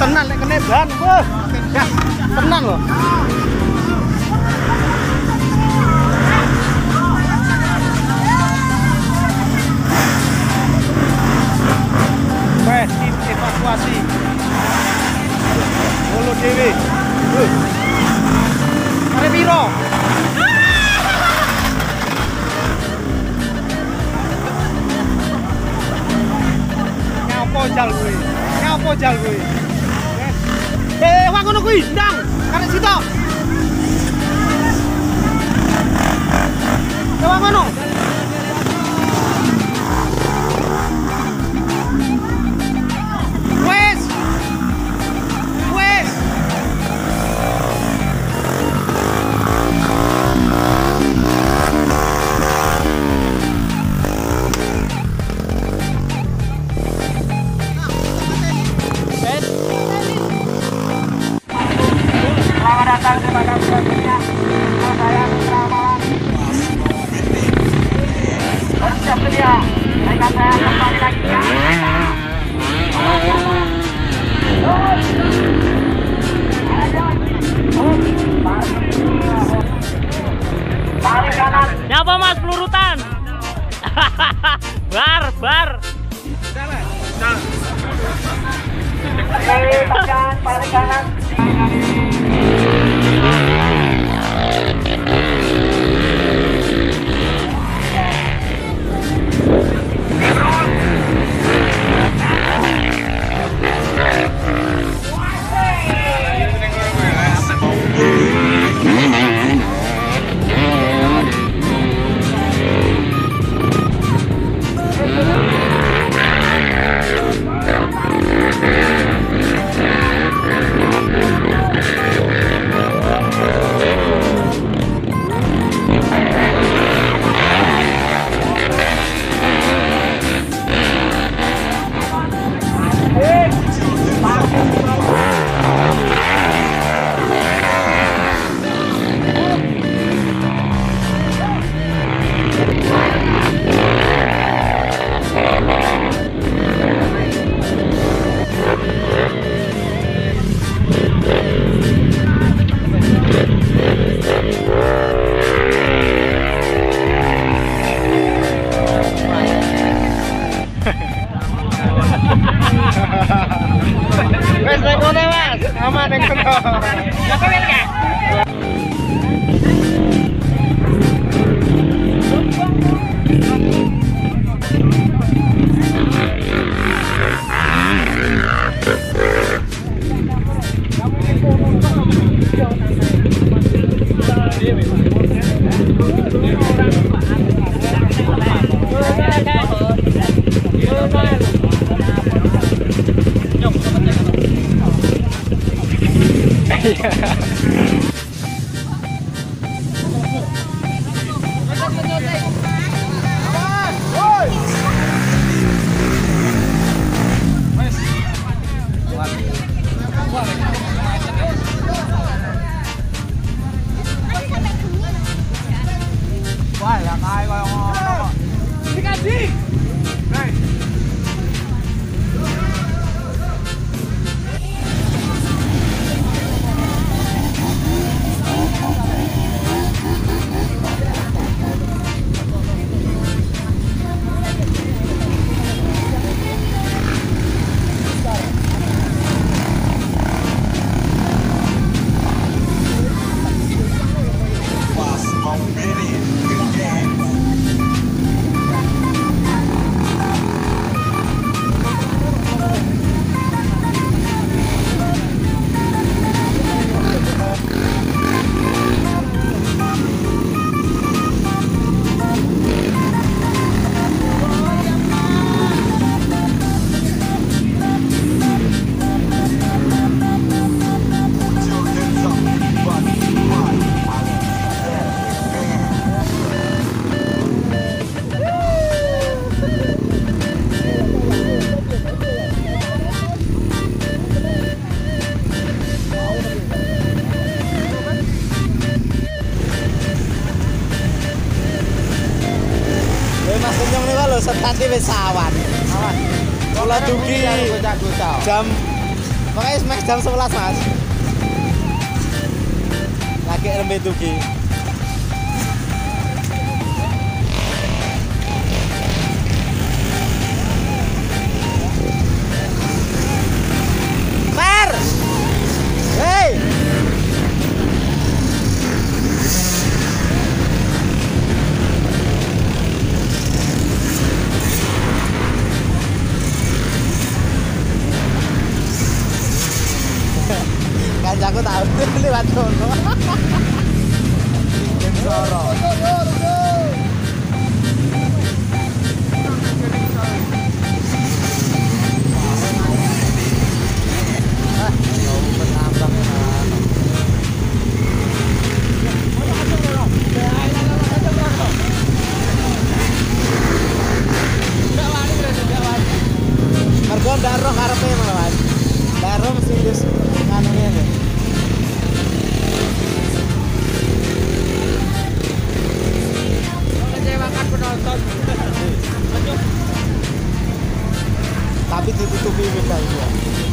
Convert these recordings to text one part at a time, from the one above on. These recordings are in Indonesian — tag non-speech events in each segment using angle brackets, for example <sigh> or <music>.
tenang, nek kene ban, wah. Ya, tenang loh. Wes, evakuasi. Bolo dhewe. Are piro? Nyapa jal kuwi? Nyapa jal kuwi? Wih, dang, karena situ. Coba mana? yeah. <laughs> wis sawan. Awas. Kula dugi jam smash jam 11 mas Lagi nembe dugi maratón. Dito, dito, dito, dito, dito,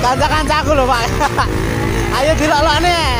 Kanca-kancaku loh Pak. <laughs> Ayo dilolokne.